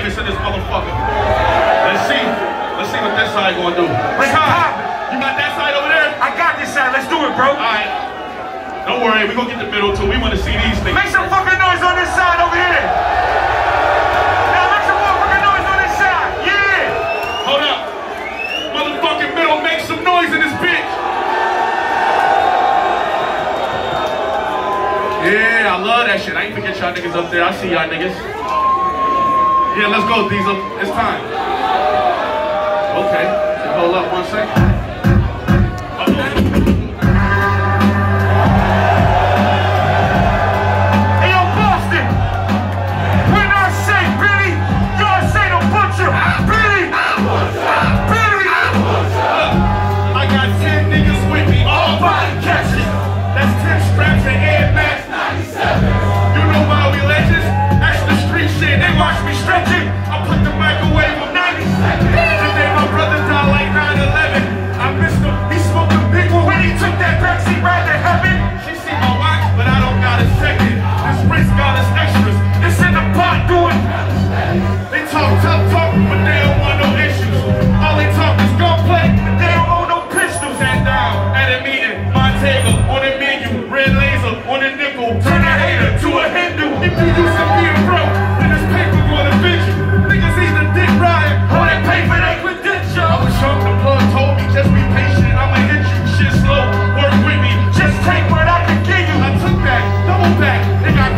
privates in this motherfucker. Let's see. Let's see what this side gonna do. Let's you got that side over there? I got this side. Let's do it, bro. Alright. Don't worry, we gonna get the middle too. We wanna see these things. Make some fucking noise on this side over here. Now make some motherfucking noise on this side. Yeah. Hold up. Motherfucking middle, make some noise in this bitch. Yeah, I love that shit. I ain't forget y'all niggas up there. I see y'all niggas. Yeah, let's go, Diesel. It's time. Okay. Hold up one second. Us extras. It's in the pot doing. They talk tough talk, but they don't want no issues. All they talk is gunplay, but they don't own no pistols. Sat down at a meeting, Montego on the menu, red laser on the nickel. Turn a hater to a Hindu. If you used to be a then this paper gonna fit you. Niggas either dick riding or they pay for their credential. I was young, the plug told me just be patient. I'ma hit you, shit slow, work with me. Just take what I can give you. I took that, double back, they got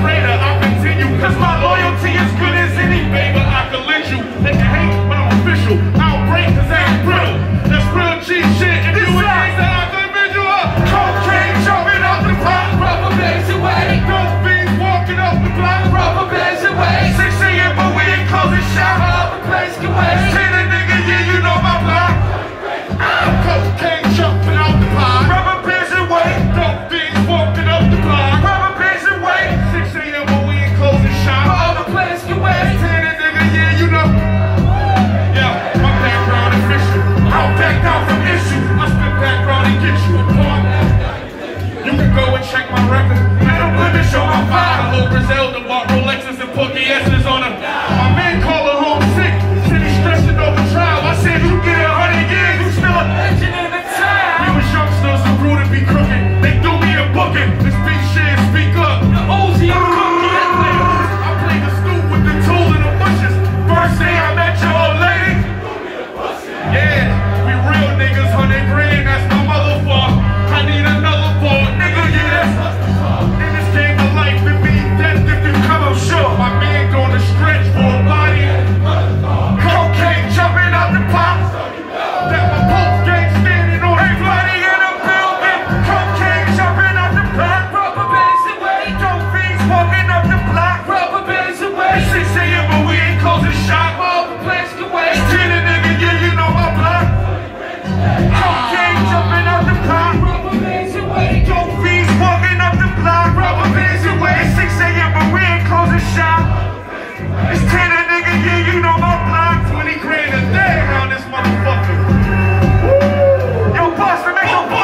Griselda I don't.